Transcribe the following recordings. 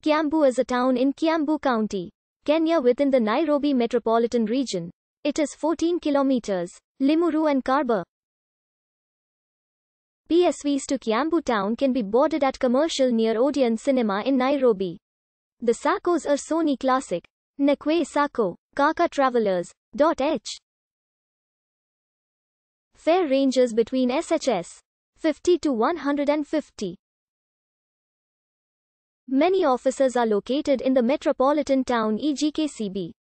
Kiambu is a town in Kiambu County, Kenya within the Nairobi metropolitan region. It is 14 kilometers. Limuru and Karba. PSVs to Kiambu town can be boarded at commercial near Odeon Cinema in Nairobi. The Saccos are Sony Classic. Nakwe Sacco, Kaka Travelers. H. Fare ranges between SHS 50 to 150. Many offices are located in the metropolitan town e.g. KCB,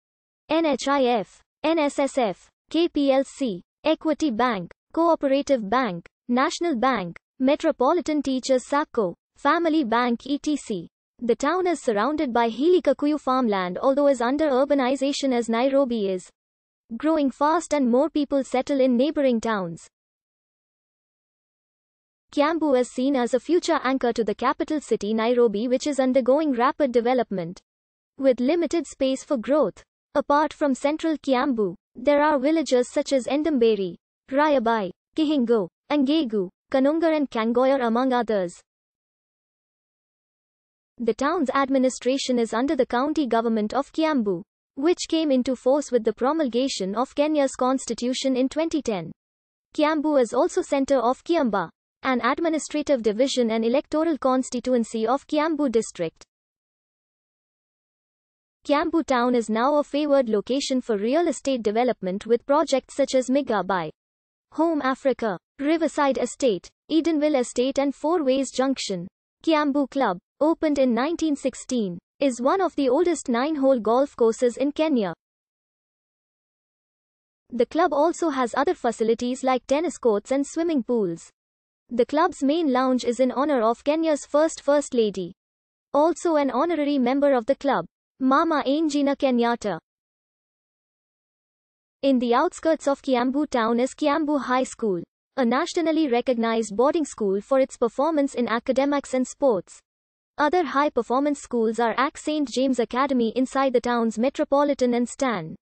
NHIF, NSSF, KPLC, Equity Bank, Cooperative Bank, National Bank, Metropolitan Teachers Sacco, Family Bank etc. The town is surrounded by hilly Kikuyu farmland although is under urbanization as Nairobi is growing fast and more people settle in neighboring towns. Kiambu is seen as a future anchor to the capital city Nairobi which is undergoing rapid development. With limited space for growth. Apart from central Kiambu, there are villages such as Ndumberi, Riabai, Kihingo, Angegu, Kanunga and Kangoya among others. The town's administration is under the county government of Kiambu, which came into force with the promulgation of Kenya's constitution in 2010. Kiambu is also center of Kiambaa, an administrative division and electoral constituency of Kiambu district. Kiambu town is now a favored location for real estate development with projects such as Mega by Home Africa, Riverside Estate, Edenville Estate and Four Ways Junction. Kiambu Club, opened in 1916, is one of the oldest nine-hole golf courses in Kenya. The club also has other facilities like tennis courts and swimming pools. The club's main lounge is in honor of Kenya's first First Lady. Also an honorary member of the club, Mama Ngina Kenyatta. In the outskirts of Kiambu town is Kiambu High School, a nationally recognized boarding school for its performance in academics and sports. Other high-performance schools are AC St. James Academy inside the town's metropolitan and Stan.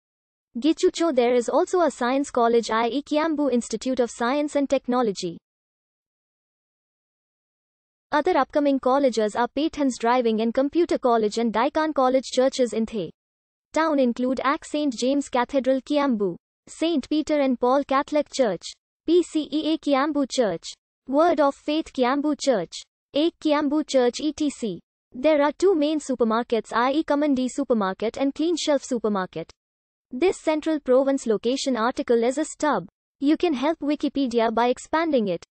Gichucho there is also a science college i.e. Kiambu Institute of Science and Technology. Other upcoming colleges are Paton's Driving and Computer College and Daikon College churches in The town include AC St. James Cathedral Kiambu, St. Peter and Paul Catholic Church, PCEA Kiambu Church, Word of Faith Kiambu Church, Ek Kiambu Church etc. There are two main supermarkets i.e. Kamandi Supermarket and Clean Shelf Supermarket. This Central Province location article is a stub. You can help Wikipedia by expanding it.